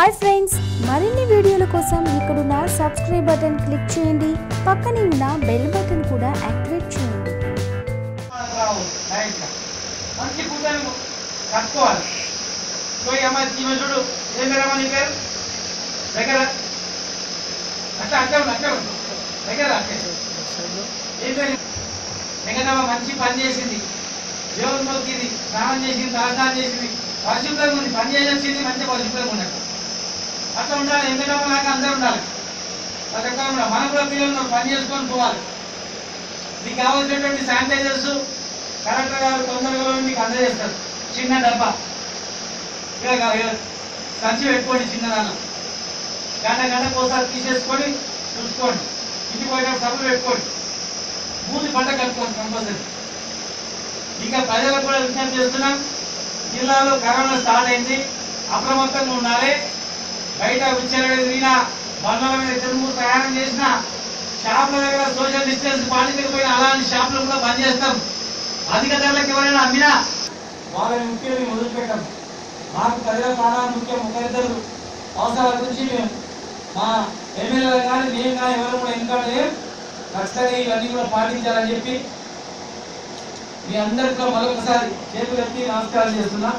Hi friends మరిన్ని వీడియోల కోసం ఇక్కడున్న సబ్స్క్రైబ్ బటన్ క్లిక్ చేయండి. పక్కనే ఉన్న బెల్ బటన్ కూడా యాక్టివేట్ చేయండి. మంచి కూర్చొని కట్టుకోవాలి. చూడు. ఏం పేరమ్మా నీ పేరు? దగ్గర అట్లా అట్లా అట్లా దగ్గర ఏం పేరు? వెంకటమ్మ మంచి పని చేసింది. దేవుని మొక్కింది స్నానం చేసింది తలస్నానం చేసింది. పరిశుభ్రంగా ఉంది. పని చేసి వచ్చింది మంచి పరిశుభ్రంగా ఉన్నట్టు అట్లా ఉండాలి ఎందుకంటే నాకు అందరూ ఉండాలి. ప్రతి ఒక్కరు ఉండాలి. మనం కూడా పిల్లలు పని చేసుకొని పోవాలి. మీకు కావాల్సినటువంటి శానిటైజర్స్ కలెక్టర్ గారు తొందరగా మీకు అందజేస్తారు. చిన్న డబ్బా. ఇలా కంచి సంచి పెట్టుకోండి చిన్న దానిలో గంట గంటకు ఒకసారి తీసేసుకొని చూసుకోండి. ఇంటికి పోయినప్పుడు సబ్బులు పెట్టుకోండి. బూతి పంట కలుపుకోండి కంపల్సరీ ఇంకా ప్రజలకు కూడా విజ్ఞప్తి చేస్తున్నాం జిల్లాలో కరోనా స్టార్ట్ అయింది. అప్రమత్తంగా ఉండాలి. బయట విచ్చలడ తిరిగినా బండ్ల మీద తిరుగు ప్రయాణం చేసినా షాపుల దగ్గర సోషల్ డిస్టెన్స్ పాటించకపోయినా అలాంటి షాపులు కూడా బంద్ చేస్తాం. అధిక ధరలకు ఎవరైనా అమ్మినా వాళ్ళని ముఖ్యంగా వదిలిపెట్టాం. మాకు ప్రజల ప్రాణాలు ముఖ్యం ఒకరిద్దరు. అవసరాల గురించి మేము మా ఎమ్మెల్యేలు కానీ నేను కానీ ఎవరు కూడా ఎందుకంటే ఖచ్చితంగా ఇవన్నీ కూడా పాటించాలని చెప్పి మీ అందరితో మరొకసారి చేతులు ఎత్తి నమస్కారం చేస్తున్నా.